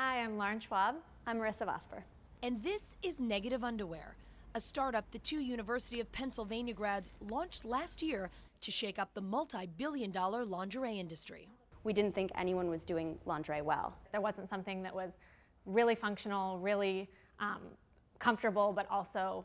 Hi, I'm Lauren Schwab. I'm Marissa Vosper. And this is Negative Underwear, a startup the two University of Pennsylvania grads launched last year to shake up the multi-billion dollar lingerie industry. We didn't think anyone was doing lingerie well. There wasn't something that was really functional, really um, comfortable, but also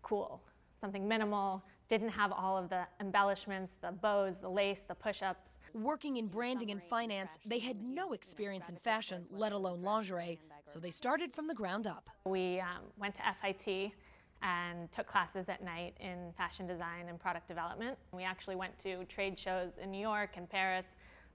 cool. Something minimal, didn't have all of the embellishments, the bows, the lace, the push-ups. Working in branding and finance, they had no experience in fashion, let alone lingerie, so they started from the ground up. We um, went to FIT and took classes at night in fashion design and product development. We actually went to trade shows in New York and Paris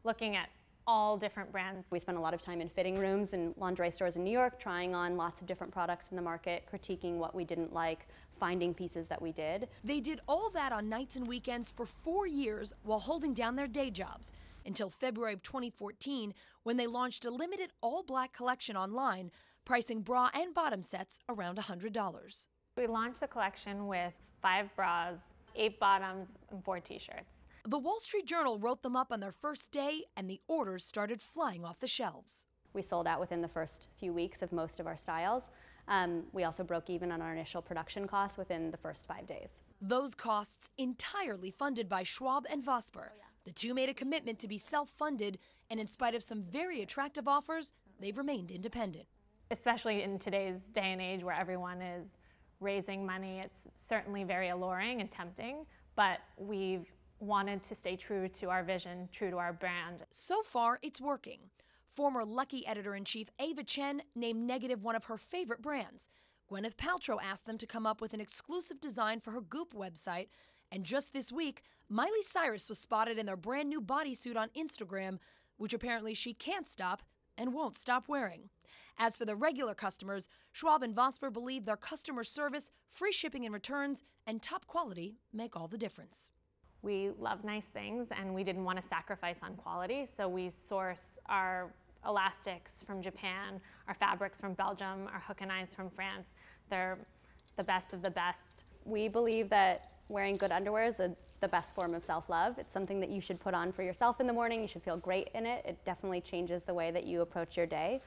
looking at all different brands. We spent a lot of time in fitting rooms and lingerie stores in New York, trying on lots of different products in the market, critiquing what we didn't like, finding pieces that we did. They did all that on nights and weekends for four years while holding down their day jobs until February of 2014 when they launched a limited all black collection online, pricing bra and bottom sets around $100. We launched the collection with five bras, eight bottoms, and four t shirts. The Wall Street Journal wrote them up on their first day, and the orders started flying off the shelves. We sold out within the first few weeks of most of our styles. Um, we also broke even on our initial production costs within the first five days. Those costs entirely funded by Schwab and Vosper. The two made a commitment to be self-funded, and in spite of some very attractive offers, they've remained independent. Especially in today's day and age where everyone is raising money, it's certainly very alluring and tempting, but we've wanted to stay true to our vision, true to our brand. So far, it's working. Former Lucky editor in chief Eva Chen named Negative one of her favorite brands. Gwyneth Paltrow asked them to come up with an exclusive design for her Goop website. And just this week, Miley Cyrus was spotted in their brand new bodysuit on Instagram, which apparently she can't stop and won't stop wearing. As for the regular customers, Schwab and Vosper believe their customer service, free shipping and returns, and top quality make all the difference. We love nice things and we didn't want to sacrifice on quality, so we source our elastics from Japan, our fabrics from Belgium, our hook and eyes from France. They're the best of the best. We believe that wearing good underwear is a, the best form of self-love. It's something that you should put on for yourself in the morning. You should feel great in it. It definitely changes the way that you approach your day.